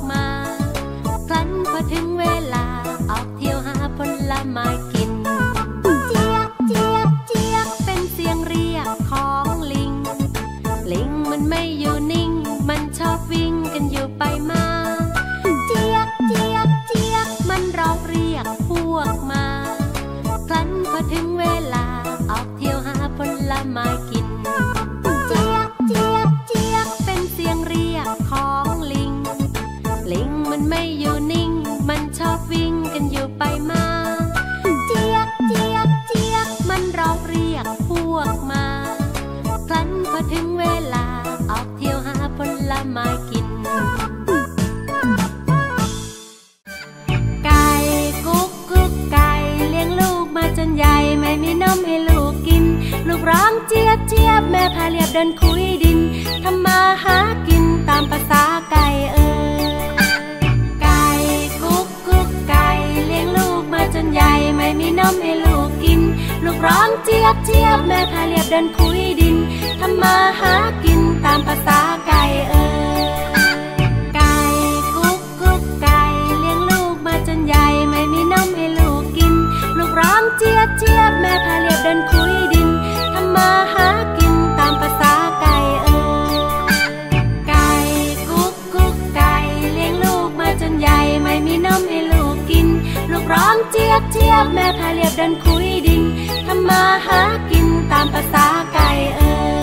กลั้นพอถึงเวลา ออกเที่ยวหาผลไม้กิน เจี๊ยบเจี๊ยบเจี๊ยบเป็นเสียงเรียกของลิง ลิงมันไม่อยู่นิ่ง มันชอบวิ่งกันอยู่ไปมา เจี๊ยบเจี๊ยบเจี๊ยบมันร้องเรียกพวกมา ครั้นพอถึงเวลา ออกเที่ยวหาผลไม้กิน เจี๊ยบเจี๊ยบเจี๊ยบเป็นเสียงเรียกของ ไม่อยู่นิ่ง มันชอบวิ่งกันอยู่ไปมา เจี๊ยบเจี๊ยบเจี๊ยบมันร้องเรียกพวกมา ครั้นพอถึงเวลา ออกเที่ยวหาผลไม้กิน ไก่กุ๊กกุ๊กไก่เลี้ยงลูกมาจนใหญ่ ไม่มีนมให้ลูกกิน ลูกร้องเจี๊ยบเจี๊ยบแม่พาเรียบเดินคุยดินทำมาหา เจี๊ยบเจี๊ยบแม่พาเรียบเดินคุยดินทำมาหากินตามภาษาไก่เออไก่กุ๊กกุ๊กไก่เลี้ยงลูกมาจนใหญ่ไม่มีนมให้ลูกกิน ลูกร้องเจี๊ยบเจี๊ยบแม่พาเรียบเดินคุยดินทำมาหากินตามภาษาไก่เออไก่กุ๊กกุ๊กไก่เลี้ยงลูกมาจนใหญ่ไม่มีนมให้ลูกกิน ลูกร้องเจี๊ยบเจี๊ยบแม่พาเรียบเดินคุยดิน ทำมาหากินตามภาษาไก่เออ